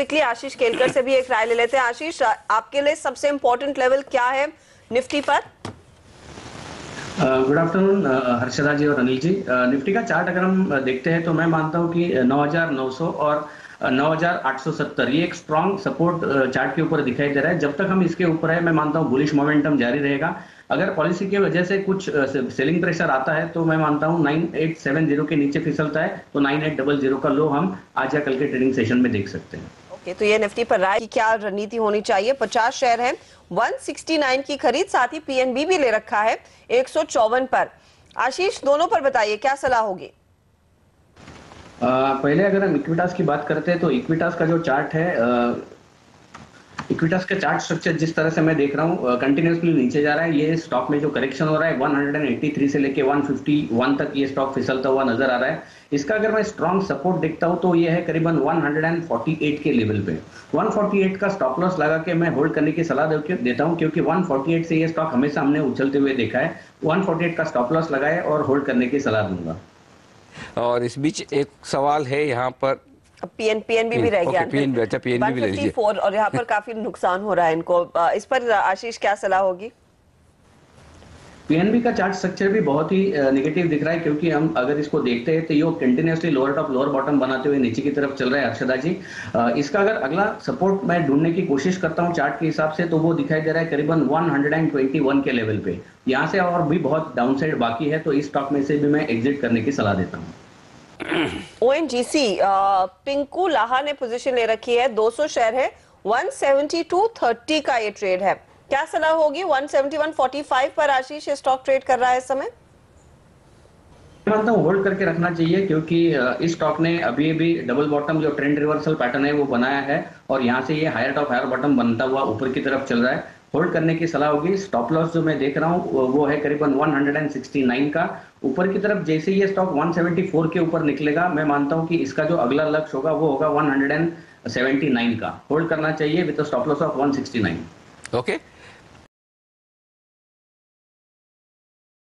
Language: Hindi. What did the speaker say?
क्विकली आशीष केलकर से भी एक राय ले लेते हैं। आशीष आपके लिए सबसे इंपॉर्टेंट लेवल क्या है निफ्टी पर? गुड आफ्टरनून हर्षदा जी और अनिल जी. निफ्टी का चार्ट अगर हम देखते हैं तो मैं मानता हूँ कि 9,900 और 9,870 ये एक स्ट्रॉन्ग सपोर्ट चार्ट के ऊपर दिखाई दे रहा है। जब तक हम इसके ऊपर है मैं मानता हूँ बुलिश मोमेंटम जारी रहेगा। अगर पॉलिसी की वजह से कुछ सेलिंग प्रेशर आता है तो मैं मानता हूँ 9870 के नीचे फिसलता है तो 9800 का लो हम आज या कल के ट्रेडिंग सेशन में देख सकते हैं। ओके तो ये निफ्टी पर राय की क्या रणनीति होनी चाहिए? 50 शेयर है 169 की खरीद, साथ ही पीएनबी भी ले रखा है एक सौ चौवन पर। आशीष, दोनों पर बताइए, क्या सलाह होगी? पहले अगर हम इक्विटास की बात करते हैं तो इक्विटास का जो चार्ट है इक्विटास का चार्ट स्ट्रक्चर जिस तरह से मैं देख रहा हूँ कंटिन्यूसली नीचे जा रहा है। ये स्टॉक में जो करेक्शन हो रहा है 183 से लेके 151 तक ये स्टॉक फिसलता हुआ नज़र आ रहा है। इसका अगर मैं स्ट्रॉन्ग सपोर्ट देखता हूँ तो ये है करीबन 148 के लेवल पे। 148 का स्टॉप लॉस लगा के मैं होल्ड करने की सलाह देता हूँ, क्योंकि 148 से ये स्टॉक हमेशा हमने उछलते हुए देखा है। 148 का स्टॉप लॉस लगाए और होल्ड करने की सलाह दूँगा। और इस बीच एक सवाल है यहाँ पर। पीएन पीएनबी भी रह गया पीएन अच्छा पीएनबी भी रह गया। और यहाँ पर काफ़ी नुकसान हो रहा है इनको। इस पर आशीष क्या सलाह होगी? पीएनबी का चार्ट स्ट्रक्चर भी बहुत ही नेगेटिव दिख रहा है क्योंकि हम अगर इसको देखते हैं तो ये continuously lower top lower bottom बनाते हुए नीचे की तरफ़ चल रहा है हर्षदा जी। इसका अगर अगला सपोर्ट मैं ढूँढने की कोशिश करता हूँ चार्ट के हिसाब से तो वो दिखाई दे रहा है करीबन 121 के लेवल पे। यहाँ से और भी बहुत डाउनसाइड बाकी है तो इस स्टॉक में से भी मैं एग्जिट करने की सलाह देता हूँ। ओएनजीसी पिंकू लाहा ने पोजीशन ले रखी है। 200 शेयर है। 172.30 का ये ट्रेड है। क्या सलाह होगी? 171.45 पर आशीष स्टॉक ट्रेड कर रहा है इस समय? मानता होल्ड करके रखना चाहिए, क्योंकि इस स्टॉक ने अभी अभी डबल बॉटम जो ट्रेंड रिवर्सल पैटर्न है, वो बनाया है, और यहाँ से ये हायर टॉप हायर बॉटम बनता हुआ ऊपर की तरफ़ चल रहा है। होल्ड करने की सलाह होगी। स्टॉप लॉस जो मैं देख रहा हूँ, वो है करीबन 169 का। ऊपर की तरफ़ जैसे ये स्टॉक 174 के ऊपर निकलेगा, मैं मानता हूँ कि इसका जो अगला लक्ष्य होगा, वो होगा 179 का। होल्ड करना चाहिए with stop loss of 169 okay okay.